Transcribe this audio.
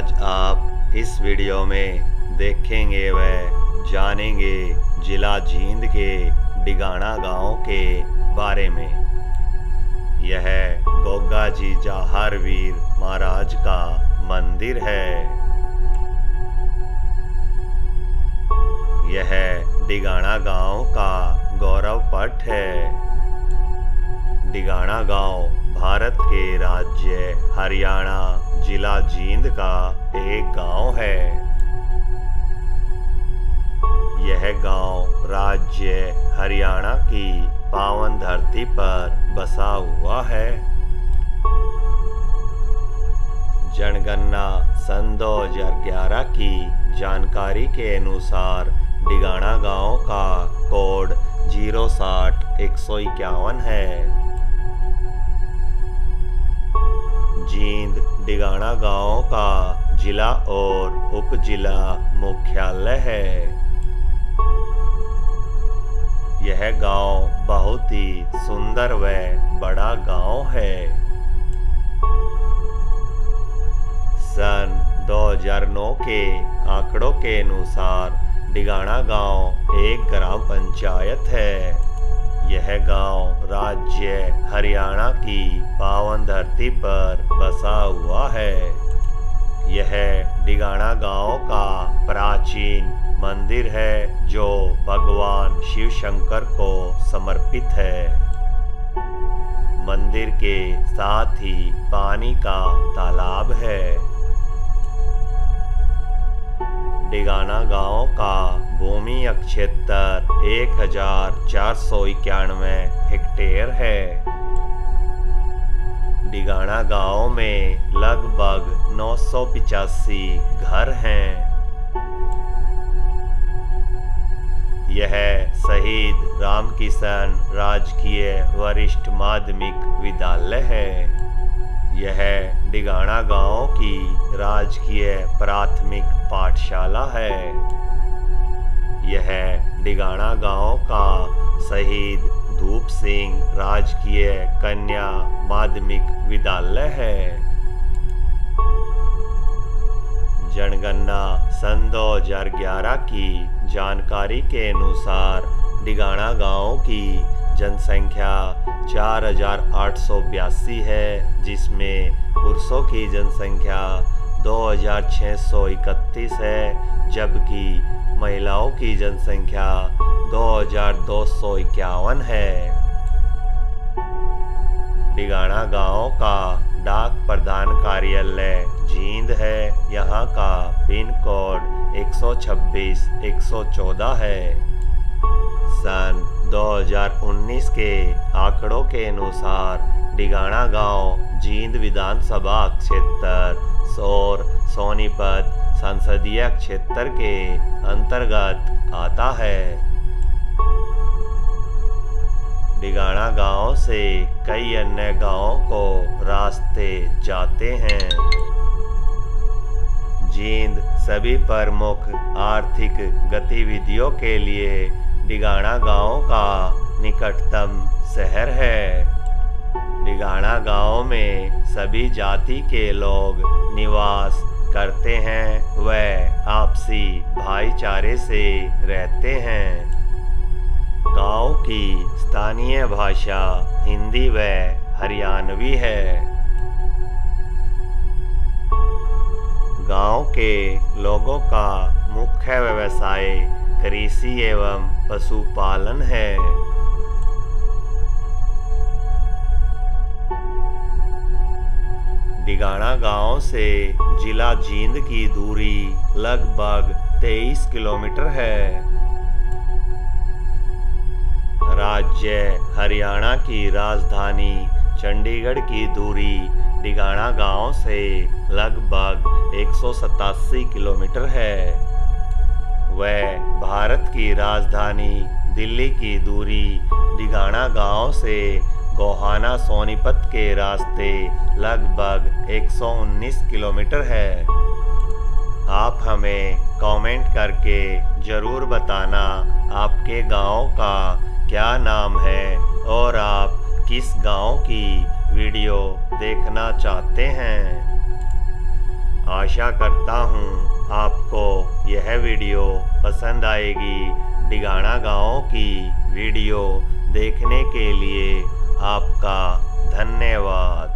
आज आप इस वीडियो में देखेंगे व जानेंगे जिला जींद के डिगाना गाँव के बारे में। यह गोगा जी जाहर वीर महाराज का मंदिर है। यह डिगाना गाँव का गौरव पट है। डिगाना गाँव भारत के राज्य हरियाणा जिला जींद का एक गाँव है। यह गाँव राज्य हरियाणा की पावन धरती पर बसा हुआ है। जनगणना सन 2011 की जानकारी के अनुसार डिगाना गाँव का कोड ज़ीरो साठ एक सौ इक्यावन है। जींद डिगाना गाँव का जिला और उप जिला मुख्यालय है। यह गाँव बहुत ही सुंदर व बड़ा गाँव है। सन 2009 के आंकड़ों के अनुसार डिगाना गाँव एक ग्राम पंचायत है। यह गाँव राज्य हरियाणा की पावन धरती पर डिगाना गाँव का प्राचीन मंदिर है, जो भगवान शिव शंकर को समर्पित है। मंदिर के साथ ही पानी का तालाब है। डिगाना गाँव का भूमि क्षेत्र एक हज़ार चार सौ इक्यानवे हेक्टेयर है। डिगाना गाँव में लगभग नौ घर हैं। यह शहीद राम किशन राजकीय वरिष्ठ माध्यमिक विद्यालय है। यह डिगाना गाँव की राजकीय प्राथमिक पाठशाला है। यह डिगाना गाँव का शहीद धूप सिंह राजकीय कन्या, माध्यमिक विद्यालय है। जनगणना सन 2011 की जानकारी के अनुसार डिगाना गाँव की जनसंख्या चार हज़ार आठ सौ बयासी है, जिसमें पुरुषों की जनसंख्या दो हज़ार छः सौ इकतीस है, जबकि महिलाओं की जनसंख्या दो हज़ार दो सौ इक्यावन है। डिगाना गाँव का डाक प्रधान कार्यालय जींद है, यहाँ का पिन कोड 126 114 है। 2019 के आंकड़ों के अनुसार डिगाना गाँव जींद विधानसभा क्षेत्र, सौर, सोनीपत संसदीय क्षेत्र के अंतर्गत आता है। डिगाना गाँव से कई अन्य गाँवों को रास्ते जाते हैं। जींद सभी प्रमुख आर्थिक गतिविधियों के लिए डिगाना गाँव का निकटतम शहर है। डिगाना गाँव में सभी जाति के लोग निवास करते हैं। व आपसी भाईचारे से रहते हैं। गाँव की स्थानीय भाषा हिंदी व हरियाणवी है। गाँव के लोगों का मुख्य व्यवसाय कृषि एवं पशुपालन है। डिगाना गाँव से जिला जींद की दूरी लगभग 23 किलोमीटर है। राज्य हरियाणा की राजधानी चंडीगढ़ की दूरी डिगाना गाँव से लगभग एक सौ सतासी किलोमीटर है। वह भारत की राजधानी दिल्ली की दूरी डिगाना गाँव से गोहाना सोनीपत के रास्ते लगभग 119 किलोमीटर है। आप हमें कमेंट करके ज़रूर बताना आपके गाँव का क्या नाम है और आप किस गाँव की वीडियो देखना चाहते हैं। आशा करता हूँ आपको यह वीडियो पसंद आएगी। डिगाना गाँव की वीडियो देखने के लिए आपका धन्यवाद।